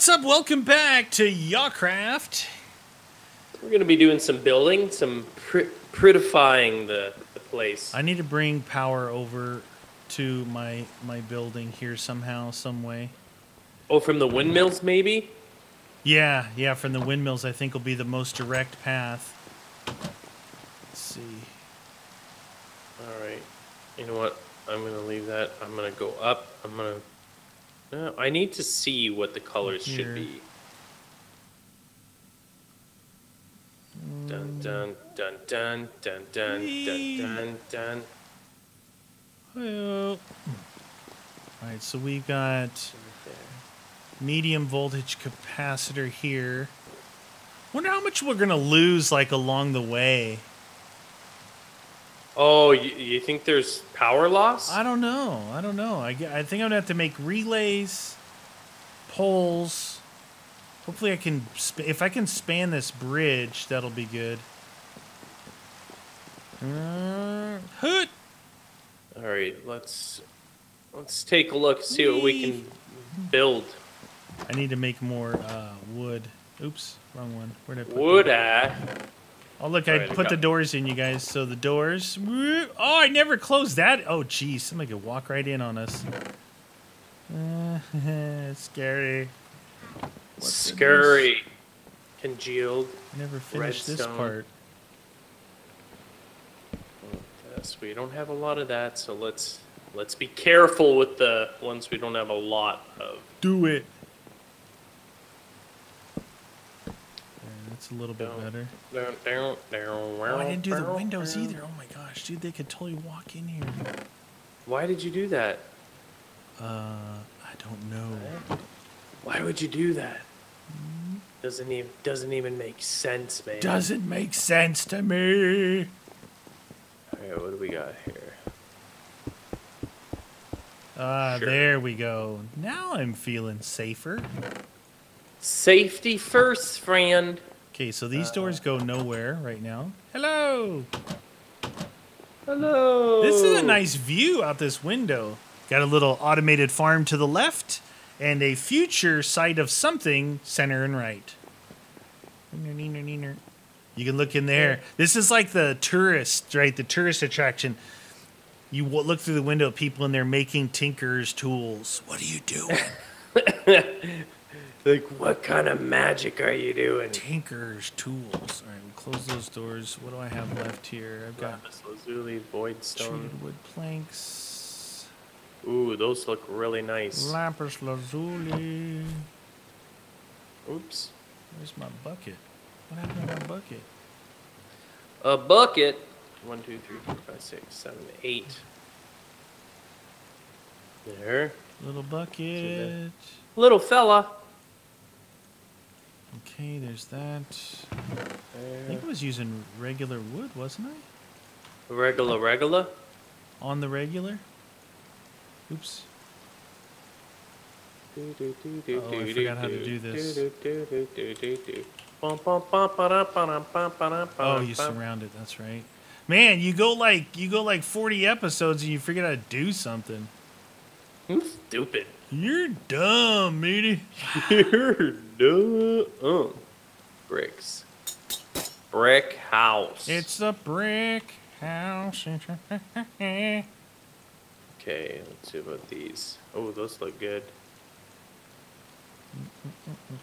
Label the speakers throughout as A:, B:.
A: what's up? Welcome back to Yawcraft.
B: We're going to be doing some building, some pr- prettifying the, the place.
A: I need to bring power over to my my building here somehow, some way.
B: Oh, from the windmills, maybe?
A: Yeah, yeah, from the windmills, I think will be the most direct path. Let's see.
B: All right. You know what? I'm going to leave that. I'm going to go up. I'm going to. No, I need to see what the colors
A: Here.
B: should be. Mm. Dun dun dun dun dun
A: dun
B: dun dun dun.
A: Well, all right, so we've got medium voltage capacitor here. Wonder how much we're gonna lose like along the way.
B: Oh, you, you think there's power loss?
A: I don't know. I don't know. I, I think I'm gonna have to make relays, poles. Hopefully, I can. Sp- if I can span this bridge, that'll be good. Uh, hoot!
B: All right, let's let's take a look, see what we can build.
A: I need to make more uh, wood. Oops, wrong one. Where did I put
B: Would
A: that? Oh, look, I put the doors in, you guys. So the doors. Oh, I never closed that. Oh, geez, somebody could walk right in on us. Uh, scary. What's in
B: Scurry. Congealed.
A: Never finished this part.
B: Yes, we don't have a lot of that, so let's let's be careful with the ones we don't have a lot of.
A: Do it. That's a little bit better. Oh, I didn't do the windows either. Oh my gosh, dude, they could totally walk in here.
B: Why did you do that?
A: Uh, I don't know.
B: Why would you do that? Doesn't even doesn't even make sense, man.
A: Doesn't make sense to me.
B: Alright, what do we got here?
A: Ah,
B: Sure.
A: there we go. Now I'm feeling safer.
B: Safety first, friend.
A: Okay, so these doors go nowhere right now. Hello.
B: Hello.
A: This is a nice view out this window. Got a little automated farm to the left and a future site of something center and right. You can look in there. This is like the tourist, right? The tourist attraction. You look through the window at people and they're making tinker's tools. What are you doing?
B: Like, what kind of magic are you doing?
A: tinker's tools. All right, we'll close those doors. What do I have left here? I've got
B: Lapis lazuli, void stone.
A: treated wood planks.
B: Ooh, those look really nice.
A: Lapis lazuli.
B: Oops.
A: Where's my bucket? What happened to my bucket?
B: A bucket. One, two, three, four, five, six, seven, eight. There.
A: Little bucket.
B: Little fella.
A: Okay, there's that. I think I was using regular wood, wasn't I?
B: Regular, regular?
A: On the regular? Oops.
B: Oh,
A: Oh, I forgot how to do this.
B: Oh,
A: you surround it. That's right. Man, you go like you go like 40 episodes and you forget how to do something.
B: Stupid.
A: You're dumb, matey.
B: You're dumb. Bricks. Brick house.
A: It's a brick house.
B: Okay, let's see about these. Oh, those look good.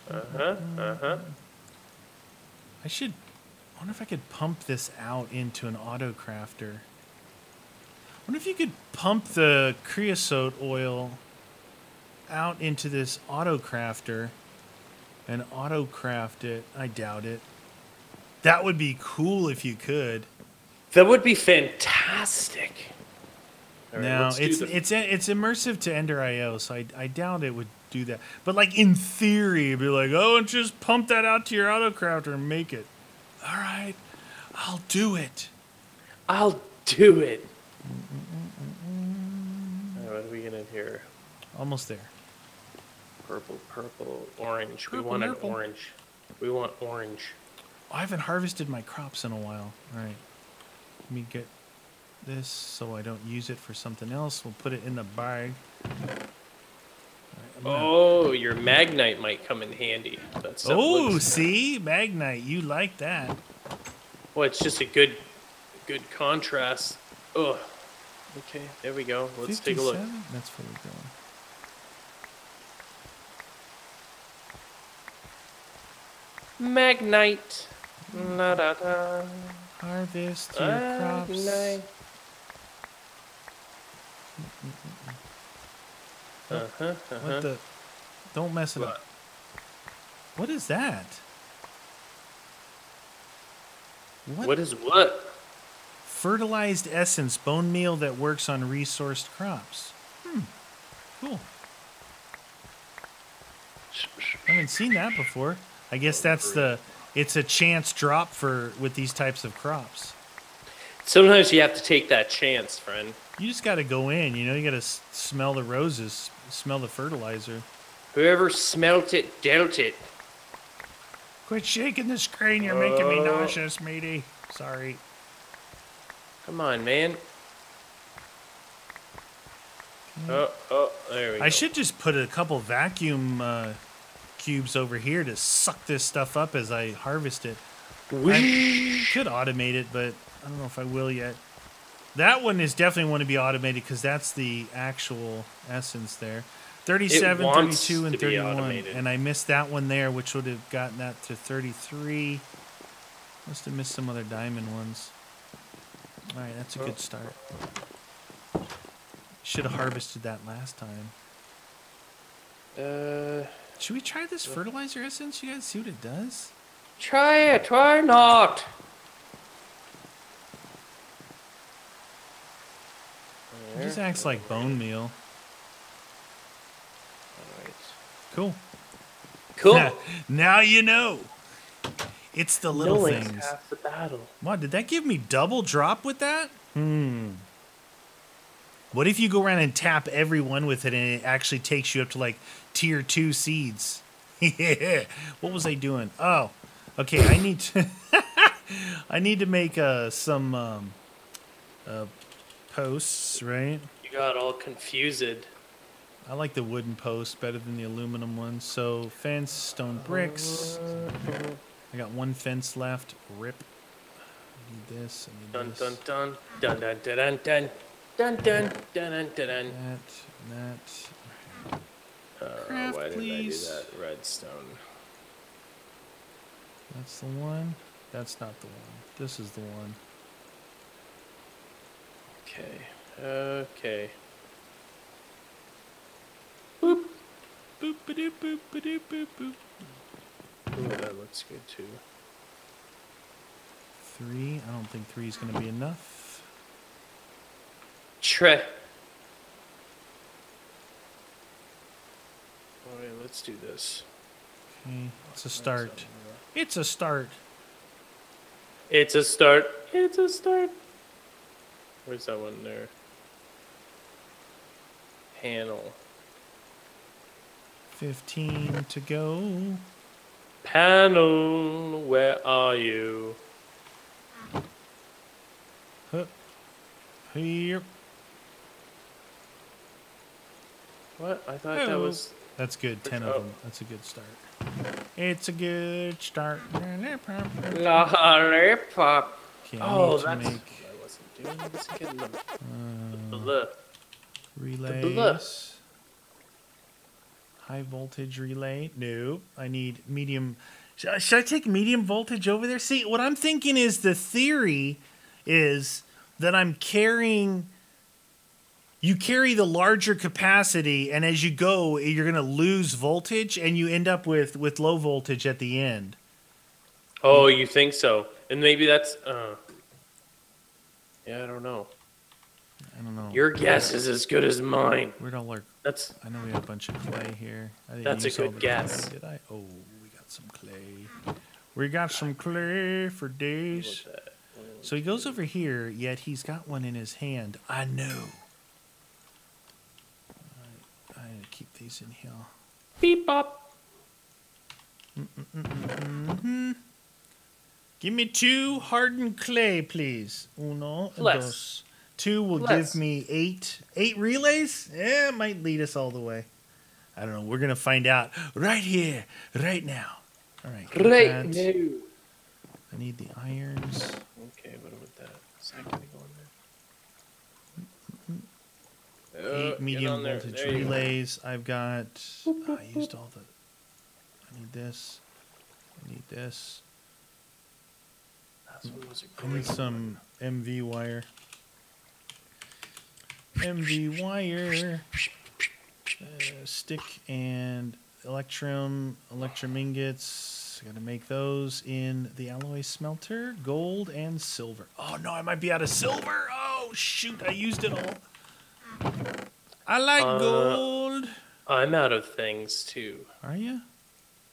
B: Uh huh. Uh huh.
A: I should. I wonder if I could pump this out into an auto crafter. I wonder if you could pump the creosote oil out into this auto crafter and auto craft it. I doubt it. That would be cool if you could.
B: That would be fantastic. All right,
A: now it's it's it's immersive to Ender IO, so I, I doubt it would do that. But like in theory, it'd be like, oh, and just pump that out to your auto crafter and make it. All right, I'll do it.
B: I'll do it. All right, what are we gonna here?
A: Almost there.
B: Purple, purple, orange. we
A: Purple,
B: want an orange. We want orange.
A: I haven't harvested my crops in a while. All right. Let me get this so I don't use it for something else. We'll put it in the bag.
B: Oh, your magnite might come in handy.
A: Oh, see, Magnite, you like that?
B: well, it's just a good, good contrast. Oh, okay, there we go. Let's take a look.
A: That's where we're going.
B: Magnite. La da da.
A: Harvest your crops.
B: Magnite. Uh huh. Uh huh.
A: What the? Don't mess it
B: What?
A: up. What is that? What?
B: What is what?
A: Fertilized essence, bone meal that works on resourced crops. Hmm. Cool. I haven't seen that before. I guess that's the. It's a chance drop for with these types of crops.
B: Sometimes you have to take that chance, friend.
A: You just got to go in. You know, you got to smell the roses, smell the fertilizer.
B: Whoever smelt it dealt it.
A: Quit shaking the screen. You're making me
B: Oh.
A: nauseous, matey. Sorry.
B: Come on, man. Oh, oh, there we go.
A: I should just put a couple vacuum uh, cubes over here to suck this stuff up as I harvest it. We could automate it, but I don't know if I will yet. That one is definitely want to be automated because that's the actual essence there. 37, 32, and 31. And I missed that one there, which would have gotten that to 33. Must have missed some other diamond ones. All right, that's a
B: Oh.
A: good start. Should have harvested that last time.
B: Uh,
A: Should we try this fertilizer essence? You guys see what it does?
B: try it. Why not?
A: It just acts like bone meal. Alright. Cool.
B: Cool.
A: now you know. It's the little
B: Knowing's
A: things.
B: half the battle.
A: What, did that give me double drop with that? Hmm. What if you go around and tap everyone with it and it actually takes you up to like tier two seeds? yeah. What was I doing? Oh, okay. I need to. I need to make uh, some um, uh, posts, right?
B: You got all confused.
A: I like the wooden post better than the aluminum ones. So fence, stone bricks. I got one fence left. Rip. I need this. I need
B: Dun
A: this.
B: dun dun dun dun dun dun dun dun dun dun dun dun.
A: That. That.
B: Uh,
A: Craft,
B: why did
A: please.
B: I do that? Redstone.
A: That's the one. That's not the one. This is the one.
B: Okay. Okay.
A: Boop ba-doop, boop ba-doop, boop boop.
B: Ooh, that looks good too.
A: Three. I don't think three is going to be enough.
B: Tre. Alright, let's do this.
A: Okay. It's a start. It's a start.
B: It's a start. It's a start. Where's that one there? Panel.
A: 15 to go.
B: Panel, where are you?
A: Hup. Here.
B: What? I thought that
A: Oh.
B: was.
A: That's good. 10
B: Oh.
A: of them. That's a good start. It's a good start. Okay,
B: Lollipop.
A: I
B: Oh, that's.
A: make
B: I wasn't doing. I wasn't
A: uh, relays. High voltage relay. No, I need medium. Should I take medium voltage over there? See, what I'm thinking is the theory is that I'm carrying. You carry the larger capacity, and as you go, you're going to lose voltage, and you end up with with low voltage at the end.
B: Oh, you think so? And maybe that's. Uh, yeah, I don't know.
A: I don't know.
B: Your guess is as good as mine.
A: we're gonna our
B: That's
A: I know we have a bunch of clay here.
B: That's a good guess.
A: Clay, did I? Oh, we got some clay. We got some clay for days. So he goes over here, yet he's got one in his hand. I know. I, I keep these in here.
B: Beep bop.
A: Give me two hardened clay, please. Uno,
B: Less.
A: dos. Two will
B: Less.
A: give me eight. Eight relays? Yeah, it might lead us all the way. I don't know. We're gonna find out right here, right now. All right.
B: Right now.
A: I need the irons.
B: Okay, what about that? Is that gonna go in there? Uh,
A: Eight medium
B: on there.
A: voltage
B: There you go.
A: relays. I've got. I used all the. I need this. I need this.
B: That's what was it
A: I need some MV wire. MV wire. Uh, stick and electrum, electrum ingots. Gotta make those in the alloy smelter. Gold and silver. Oh no, I might be out of silver. Oh shoot, I used it all. I like
B: Uh,
A: gold.
B: I'm out of things too.
A: Are you?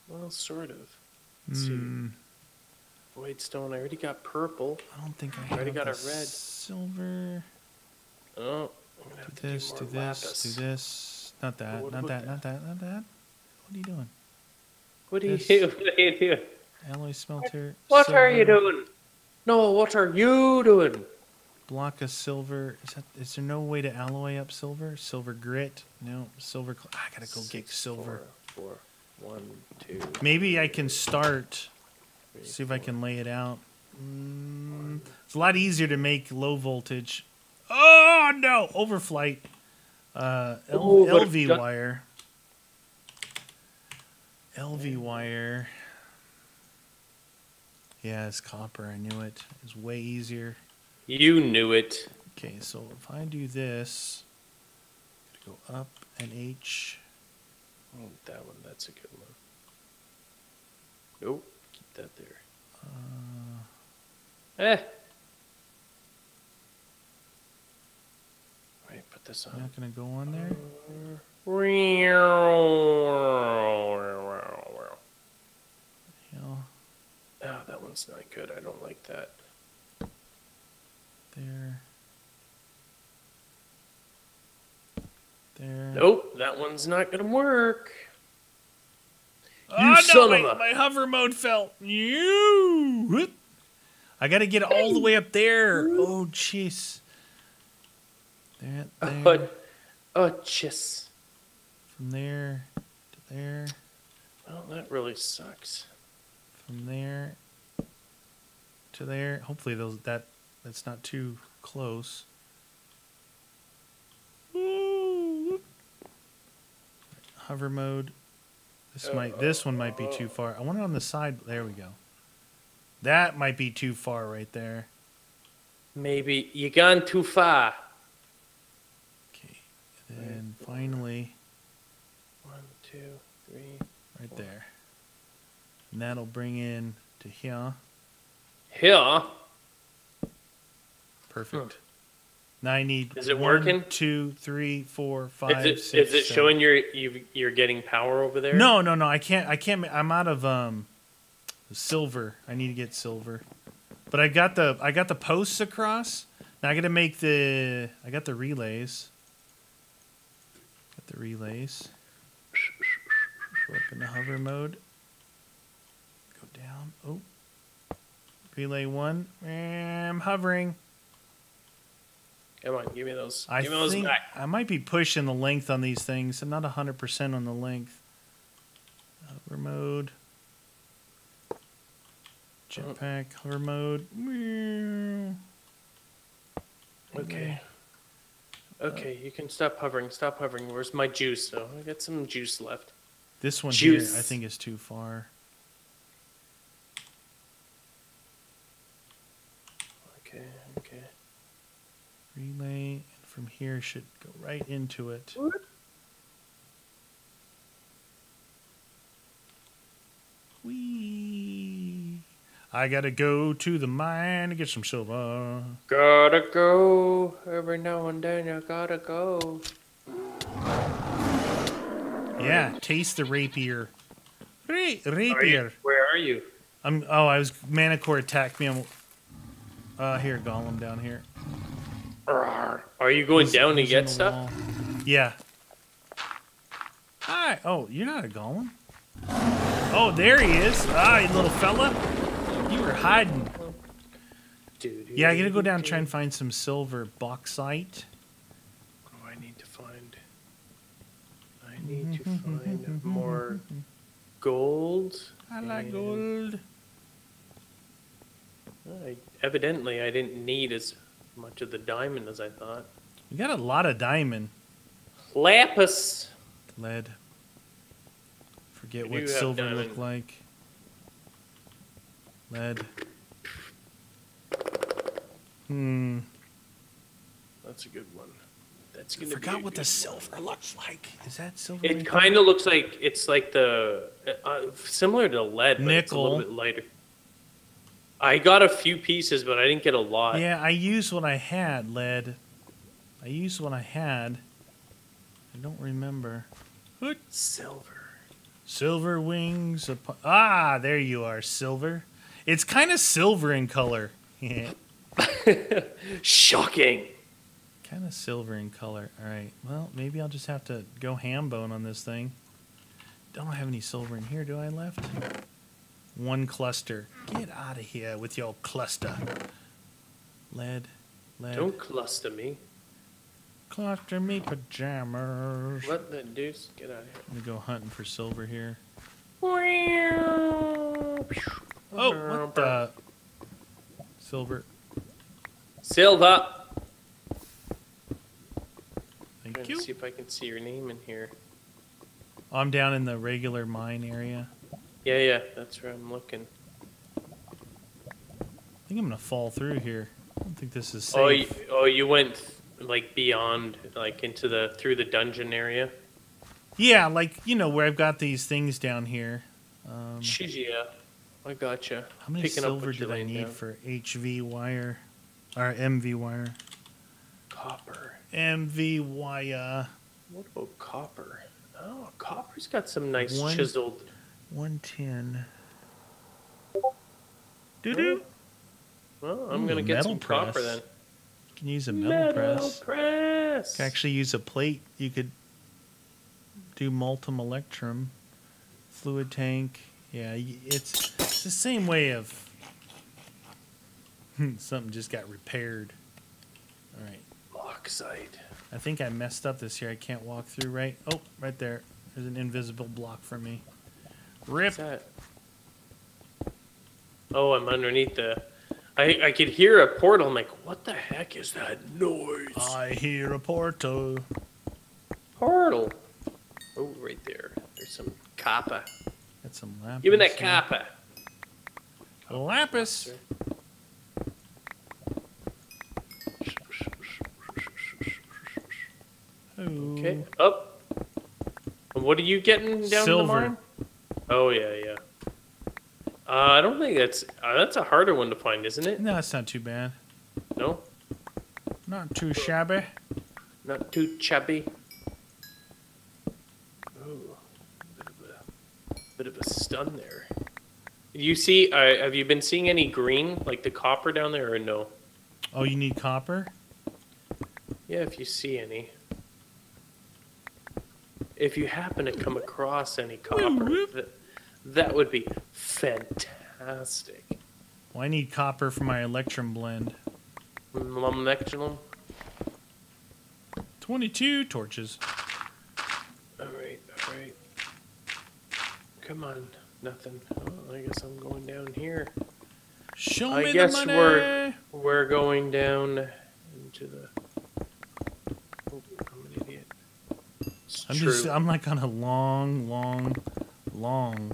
B: Well, sort of. Let's see.
A: Hmm,
B: White stone. I already got purple.
A: I don't think I
B: Already
A: have
B: got a red.
A: silver.
B: Oh, I'm gonna have
A: Do
B: to
A: this,
B: do
A: do this,
B: lapis.
A: do this. Not that,
B: What
A: not that,
B: that?
A: not that, not that. What are you doing?
B: What are you? What are you doing?
A: Alloy smelter.
B: What are you doing? No, what are you doing?
A: Block of silver. Is that? Is there no way to alloy up silver? Silver grit? No. Silver. I gotta go get
B: Six,
A: silver.
B: Four, four, one, two.
A: Maybe I can start.
B: three,
A: See if I can lay it out. Mm, it's a lot easier to make low voltage. Oh no! Overflight. Uh, L-
B: Oh, but
A: LV
B: got-
A: wire. LV wire. Yeah, it's copper. I knew it. It's way easier.
B: You knew it.
A: Okay, so if I do this, go up an H.
B: Oh, that one. That's a good one. Nope. Keep that there.
A: Uh,
B: Eh. Right, put this on.
A: not gonna go on there. Yeah,
B: Oh, that one's not good. I don't like that.
A: There. There.
B: Nope, that one's not gonna work.
A: Oh, no,
B: son
A: my,
B: of a-
A: my hover mode fell. You. I got to get all the way up there. Oh, jeez. There, there.
B: Oh, chiss.
A: From there to there.
B: Well, that really sucks.
A: From there to there. Hopefully, those that that's not too close. Hover mode. This might this one might be too far. I want it on the side. There we go. That might be too far right there.
B: Maybe you gone too far.
A: Okay. And then finally,
B: One, two, three.
A: right there. And that'll bring in to here.
B: Here.
A: Perfect. Now I need.
B: Is it
A: one,
B: working?
A: Two, three, four, five,
B: Is it,
A: six,
B: is it
A: seven.
B: showing you're you, you're getting power over there?
A: No, no, no. I can't. I can't. I'm out of um, silver. I need to get silver. But I got the I got the posts across. Now I got to make the. I got the relays. Got the relays. Go up into hover mode. Go down. Oh. Relay one. I'm hovering.
B: Come on, give me those.
A: I
B: give me those back.
A: I might be pushing the length on these things. I'm not 100% on the length. Hover mode. Jetpack, hover mode.
B: Okay. Okay, you can stop hovering. Stop hovering. Where's my juice? though? I got some juice left.
A: This one here, I think, is too far.
B: Okay, okay.
A: Relay, and from here should go right into it. Whee! I gotta go to the mine to get some silver.
B: Gotta go. Every now and then I gotta go.
A: Yeah, taste the rapier. Ra-
B: Are
A: rapier.
B: you, where are you?
A: I'm. Oh, I was. Manicore attacked me. I'm. Uh, here, Gollum down here.
B: Rawr. Are you going
A: He's-
B: down to
A: he's in
B: get stuff?
A: wall. Yeah. Hi. Oh, you're not a Gollum. Oh, there he is. Ah, you little fella. You were hiding.
B: Dude.
A: Yeah, I gotta go down and try and find some silver bauxite.
B: What do I need to find? I I need to mm-hmm, find mm-hmm, more gold.
A: I like
B: and-
A: gold.
B: I, evidently, I didn't need as much of the diamond as I thought.
A: We got a lot of diamond.
B: Lapis.
A: Lead. Forget
B: We
A: what silver
B: diamond.
A: looked like. Lead. Hmm.
B: That's a good one. That's
A: I
B: gonna be
A: forgot what the silver looks like. Is that silver?
B: It kind of looks like it's like the uh, similar to lead, but it's a little
A: Nickel.
B: bit lighter. I got a few pieces, but I didn't get a lot.
A: Yeah, I used what I had, lead. I used what I had. I don't remember. What?
B: Silver.
A: Silver wings. Ah, there you are, silver. It's kind of silver in color. Yeah.
B: Shocking.
A: Kind of silver in color. All right. Well, maybe I'll just have to go ham bone on this thing. Don't have any silver in here, do I left? One cluster. Get out of here with your cluster. Lead. Lead.
B: Don't cluster me.
A: cluster me pajamas.
B: Let the deuce get out of here.
A: I'm gonna go hunting for silver here.
B: Oh,
A: Oh, what the? Silver.
B: Silver.
A: Thank
B: Trying
A: you.
B: to see if I can see your name in here.
A: I'm down in the regular mine area.
B: Yeah, yeah, that's where I'm looking.
A: I think I'm gonna fall through here. I don't think this is safe.
B: Oh, you, oh, you went like beyond, like into the through the dungeon area.
A: Yeah, like you know where I've got these things down here. Um,
B: Shijia, I gotcha.
A: how many
B: Picking
A: silver did I need
B: down.
A: for HV wire or MV wire?
B: Copper.
A: MV wire
B: What about copper? Oh, copper's got some nice
A: One-
B: chiseled.
A: One ten. Doo doo.
B: Well, I'm
A: Ooh,
B: gonna get
A: metal
B: some copper
A: press.
B: You
A: Can use a metal, press.
B: press.
A: Can actually use a plate. You could do multum electrum, fluid tank. Yeah, it's, it's the same way of something just got repaired. All right.
B: Bauxite.
A: I think I messed up this here. I can't walk through right. Oh, right there. There's an invisible block for me. Rip.
B: What's that? Oh, I'm underneath the. I I could hear a portal. I'm like, what the heck is that noise?
A: I hear a portal.
B: portal. Oh, right there. There's some copper.
A: Got some lapis.
B: Give me that
A: here.
B: copper.
A: Lapis.
B: Okay. Oh. Up. What are you getting down the mine? Oh yeah, yeah. Uh, I don't think that's uh, that's a harder one to find, isn't it?
A: No, it's not too bad.
B: No,
A: Not too shabby.
B: not too chubby. Ooh, bit of a bit of a stun there. You see? Uh, have you been seeing any green, like the copper down there, or no?
A: Oh, you need copper?
B: Yeah, if you see any. If you happen to come across any copper, that, that would be fantastic.
A: Well, I need copper for my electrum blend.
B: Mumnectulum.
A: 22 torches.
B: Alright, alright. Come on, nothing. Oh, I guess I'm going down here.
A: Show
B: I
A: me
B: guess
A: the money.
B: we're- We're going down into the. Oh, I'm an idiot. It's
A: I'm
B: true.
A: just I'm like on a long, long, long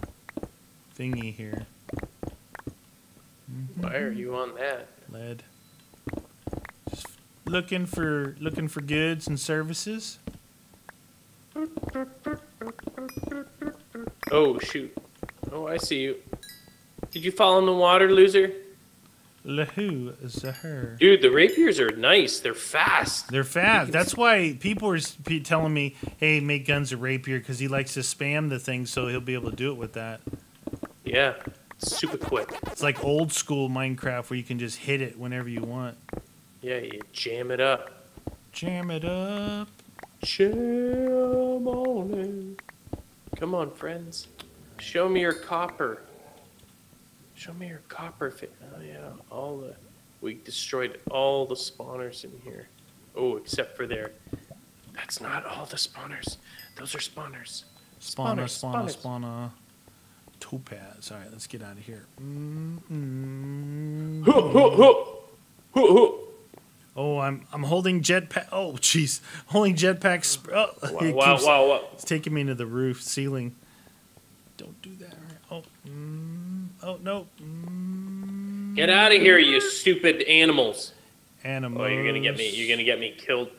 A: thingy here. Mm-hmm.
B: Why are you on that?
A: Lead. Just looking for looking for goods and services.
B: Oh shoot! Oh, I see you. Did you fall in the water, loser?
A: Lahu Zahar.
B: Dude, the rapiers are nice. They're fast.
A: They're fast. That's why people are telling me, "Hey, make guns a rapier," because he likes to spam the thing, so he'll be able to do it with that.
B: Yeah, super quick.
A: It's like old school Minecraft where you can just hit it whenever you want.
B: Yeah, you jam it up.
A: Jam it up.
B: Jam on it. Come on, friends. Show me your copper. Show me your copper. Fi- oh yeah, all the we destroyed all the spawners in here. Oh, except for there. That's not all the spawners. Those are spawners.
A: Spawner,
B: Spawners,
A: spawner,
B: spawners.
A: spawner. Topaz. All right, let's get out of here. Mm-mm.
B: Hoo, hoo, hoo. Hoo, hoo.
A: Oh, I'm I'm holding jetpack. Oh, jeez, holding jetpack. Sp- oh,
B: Wow,
A: it
B: wow,
A: keeps-
B: wow, wow.
A: It's taking me to the roof ceiling. Don't do that. Oh, mm, oh no. Mm,
B: Get out of here, you stupid animals.
A: animals.
B: Oh, you're gonna get me. You're gonna get me killed.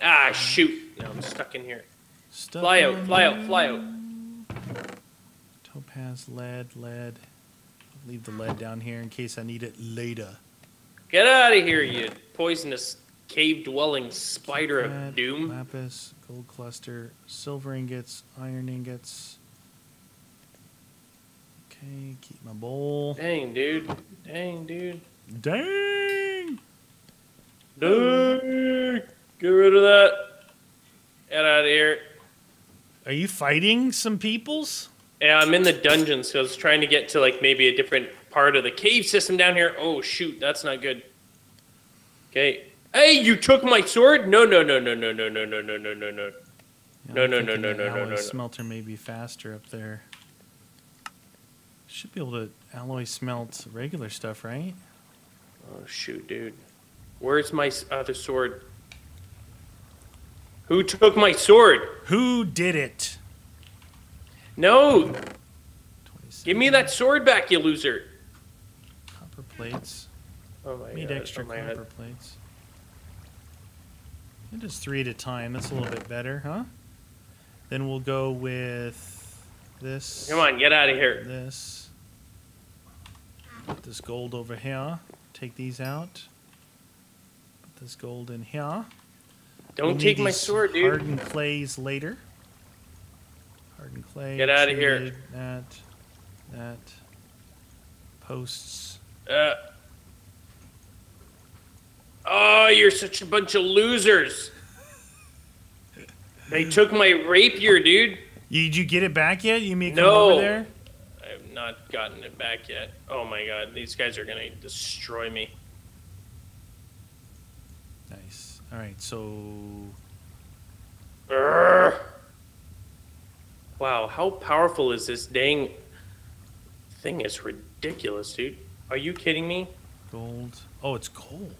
B: Ah, shoot. No, I'm stuck in here.
A: Stuck
B: Fly out, fly out, fly out.
A: Topaz, lead, lead. I'll leave the lead down here in case I need it later.
B: Get out of here, you poisonous cave dwelling spider of doom.
A: Lapis, gold cluster, silver ingots, iron ingots. Okay, keep my bowl.
B: Dang, dude. Dang, dude.
A: Dang!
B: Dang. Get rid of that. Get out of here.
A: Are you fighting some peoples?
B: Yeah, I'm in the dungeon, so I was trying to get to like maybe a different part of the cave system down here. Oh shoot, that's not good. Okay. Hey, you took my sword? No, no, no, no, no, no, no, no, no, no, no, no.
A: Yeah,
B: No,
A: I'm
B: no, no,
A: thinking
B: no,
A: the
B: no, no,
A: alloy
B: no, no.
A: Smelter may be faster up there. Should be able to alloy smelt regular stuff, right?
B: Oh shoot, dude. Where's my other sword? Who took my sword?
A: Who did it?
B: No, give me that sword back, you loser.
A: copper plates.
B: Oh my god.
A: Need
B: god.
A: extra
B: oh my
A: copper
B: god.
A: plates. It is three at a time. That's a little bit better, huh? Then we'll go with this.
B: Come on, get out of here.
A: This. Put this gold over here. Take these out. Put this gold in here.
B: Don't
A: We'll
B: take my sword, dude.
A: Hardened clays later. Hardened clay.
B: Get out of
A: here. That. That. Posts.
B: Uh. Oh, you're such a bunch of losers. They took my rapier, dude.
A: You, did you get it back yet? You come
B: No.
A: over there.
B: Not gotten it back yet. Oh my god, these guys are gonna destroy me.
A: Nice. All right. So
B: Urgh. Wow, how powerful is this dang thing? It's ridiculous, dude. Are you kidding me?
A: gold. Oh, it's gold.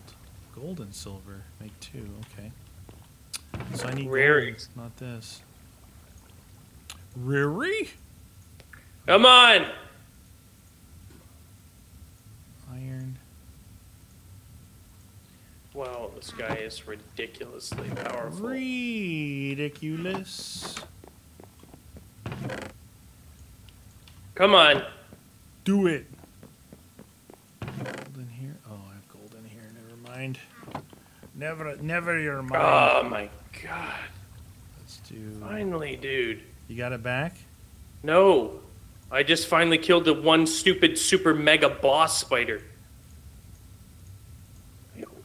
A: Gold and silver make two. Okay. So I need
B: Rare.
A: gold, not this. Rary?
B: Come on!
A: Iron.
B: Wow, this guy is ridiculously powerful.
A: Ridiculous.
B: Come on.
A: Do it. Gold in here. Oh, I have gold in here. Never mind. Never, never your mind.
B: Oh my god.
A: Let's do.
B: Finally, dude.
A: You got it back.
B: No. I just finally killed the one stupid super mega boss spider.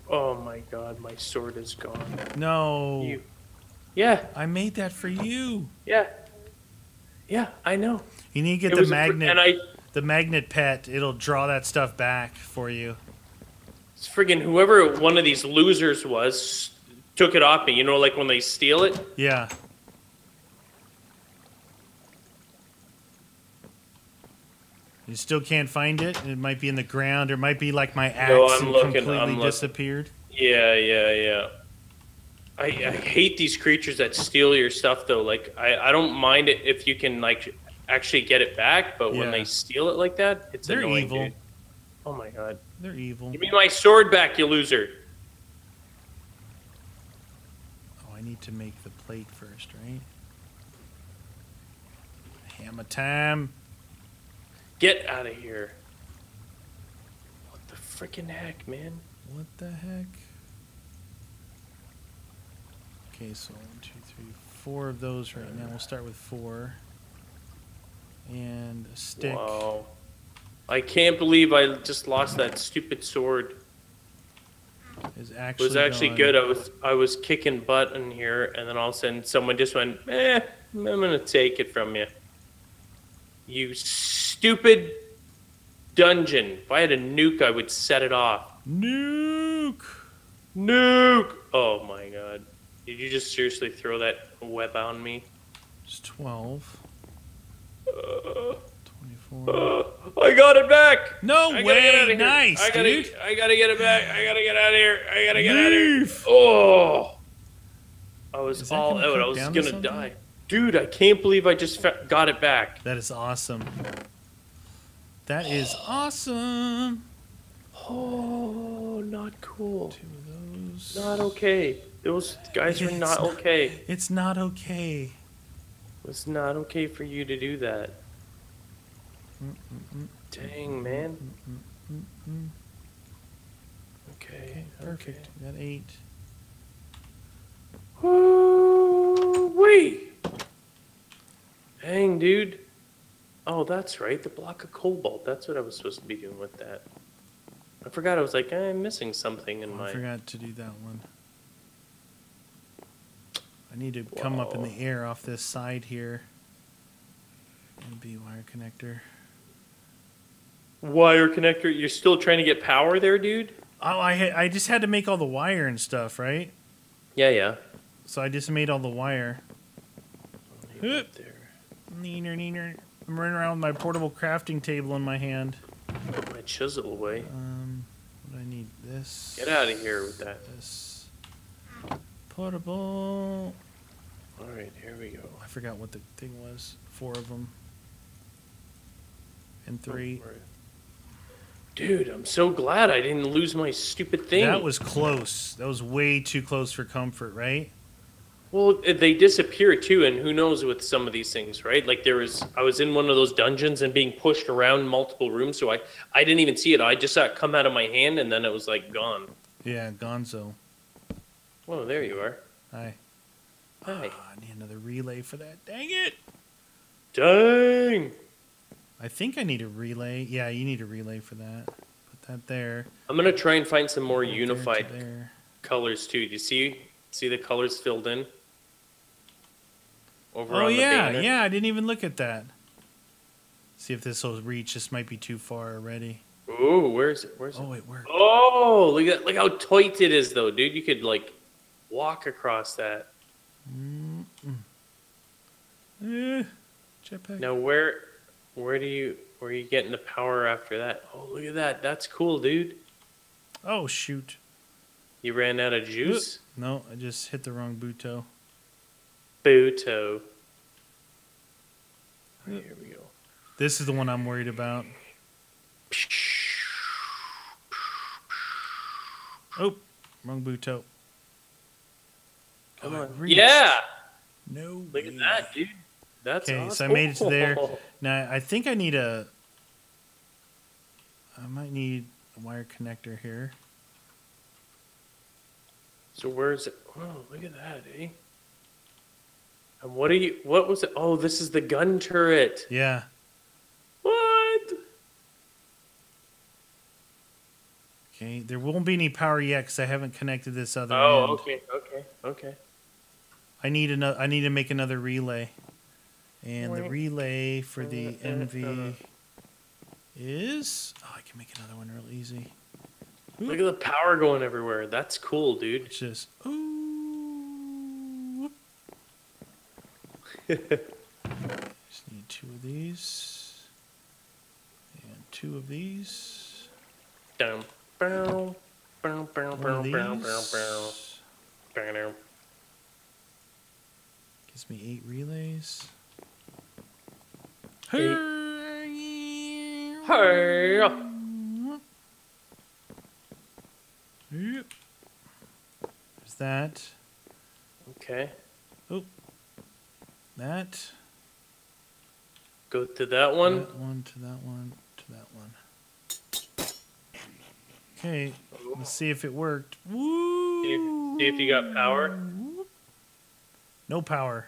B: Oh my god, my sword is gone.
A: No.
B: You. Yeah,
A: I made that for you.
B: yeah. Yeah, I know.
A: You need to get
B: It
A: the
B: was a
A: magnet.
B: and I
A: the magnet pet. It'll draw that stuff back for you.
B: it's friggin' whoever one of these losers was took it off me. You know, like when they steal it.
A: Yeah. You still can't find it. It might be in the ground, or it might be like my axe
B: No, I'm
A: and
B: looking,
A: completely
B: I'm
A: disappeared.
B: Yeah, yeah, yeah. I, I hate these creatures that steal your stuff though. Like I, I don't mind it if you can like actually get it back, but when
A: Yeah.
B: they steal it like that, it's
A: They're
B: annoying,
A: evil.
B: dude. Oh my god.
A: They're evil.
B: Give me my sword back, you loser.
A: Oh, I need to make the plate first, right? Hammer time.
B: Get out of here. What the freaking heck, man?
A: What the heck? Okay, so one, two, three, four of those right now. We'll start with four. And a stick.
B: Wow. I can't believe I just lost that stupid sword.
A: Is
B: It was actually
A: gone.
B: good. I was I was kicking butt in here, and then all of a sudden someone just went, "Eh, I'm gonna take it from you." You stupid dungeon! If I had a nuke, I would set it off.
A: Nuke.
B: Nuke! Oh my god! Did you just seriously throw that web on me?
A: It's 12.
B: Uh,
A: 24.
B: uh, I got it back.
A: No
B: I
A: way!
B: out of here.
A: Nice,
B: I gotta,
A: dude.
B: I gotta get it back. I gotta get out of here. I gotta get out of here. Oh, I was all out. I was gonna
A: something?
B: die, dude. I can't believe I just got it back.
A: That is awesome. That is awesome.
B: Oh, not cool.
A: Two of those.
B: Not okay. Those guys
A: It's
B: not
A: not-
B: okay.
A: It's not okay.
B: It's not okay for you to do that.
A: Mm-mm-mm.
B: Dang, man.
A: Mm-mm-mm.
B: Okay.
A: Okay, perfect. Got eight.
B: Oh, wait. Dang, dude. Oh, that's right. The block of cobalt. That's what I was supposed to be doing with that. I forgot. I was like, eh, I'm missing something in
A: Oh,
B: my.
A: I forgot to do that one. I need to come up in the air off this side here. MV wire connector.
B: Wire connector. You're still trying to get power there, dude?
A: Oh, I I just had to make all the wire and stuff, right?
B: Yeah, yeah.
A: So I just made all the wire.
B: There.
A: Neener, neener. I'm running around with my portable crafting table in my hand.
B: Put my chisel away.
A: Um, what do I need? This.
B: Get out of here with that.
A: This. Portable.
B: All right, here we go.
A: I forgot what the thing was. Four of them. And three.
B: Dude, I'm so glad I didn't lose my stupid thing.
A: That was close. That was way too close for comfort, right?
B: Well, uh, they disappear too, and who knows with some of these things, right? Like there was, I was in one of those dungeons and being pushed around multiple rooms, so I, I didn't even see it. I just saw it come out of my hand, and then it was like gone.
A: Yeah, Gonzo.
B: Oh, there you are.
A: Hi.
B: Hi.
A: Ah, I need another relay for that. Dang it!
B: Dang.
A: I think I need a relay. Yeah, you need a relay for that. Put that there.
B: I'm gonna try and find some more
A: Right there to
B: unified
A: there.
B: colors too. Do you see? See the colors filled in? Over
A: Oh
B: on
A: yeah, yeah. I didn't even look at that. See if this will reach. This might be too far already.
B: Ooh, where's it? Where's it?
A: Oh, it worked.
B: Oh, look at look how tight it is, though, dude. You could like walk across that.
A: Eh, jetpack.
B: Now, where where do you where are you getting the power after that? Oh, look at that. That's cool, dude.
A: Oh shoot.
B: You ran out of juice.
A: No, I just hit the wrong buto.
B: Buto. Here we go.
A: This is the one I'm worried about. Oh, wrong buto.
B: Come
A: Oh,
B: on.
A: reached.
B: Yeah.
A: No.
B: Look at that, dude. That's
A: Okay,
B: awesome.
A: so I made it to there. Now I think I need a. I might need a wire connector here.
B: So where's it? Oh, look at that, eh? And what are you? What was it? Oh, this is the gun turret.
A: Yeah.
B: What?
A: Okay. There won't be any power yet because I haven't connected this other
B: Oh,
A: end.
B: okay, okay, okay.
A: I need another. I need to make another relay, and the relay for the
B: uh,
A: is. Oh, I can make another one real easy.
B: Look at the power going everywhere. That's cool, dude.
A: It's just. Ooh. Just need two of these, and two of these.
B: Down. Bow. Bow, bow, bow, bow, bow. Bow, bow.
A: Gives me eight relays. Hey.
B: Hey.
A: Yep. There's that.
B: Okay. Oh.
A: That.
B: Go to that one.
A: That one to that one to that one. Okay, oh. let's see if it worked. Woo!
B: See if- see if you got power.
A: No power.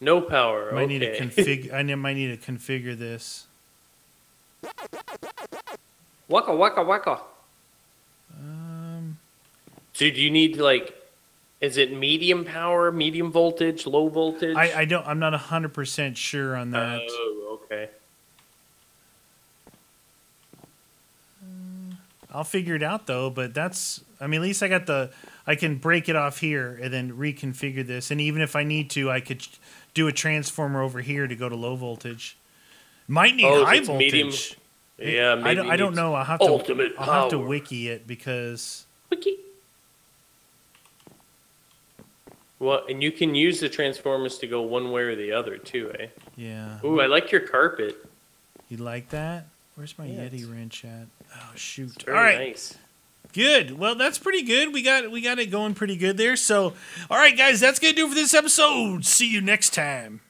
B: No power.
A: Might
B: okay.
A: need to config. I might need to configure this.
B: Waka waka waka.
A: Um,
B: So do you need like? Is it medium power, medium voltage, low voltage?
A: I, I don't. I'm not hundred percent sure on that.
B: Oh, okay.
A: I'll figure it out though. But that's. I mean, at least I got the. I can break it off here and then reconfigure this. And even if I need to, I could do a transformer over here to go to low voltage. Might need
B: Oh,
A: high voltage.
B: medium- Yeah, maybe
A: I don't, I don't know. I'll have to
B: ultimate
A: I'll have to wiki it because
B: Wiki. Well, and you can use the transformers to go one way or the other too, eh?
A: yeah.
B: Ooh, I like your carpet.
A: You like that? Where's my
B: Yeah,
A: Yeti wrench at? Oh shoot! All right,
B: nice.
A: Good. Well, that's pretty good. We got we got it going pretty good there. So, all right, guys, that's gonna do for this episode. See you next time.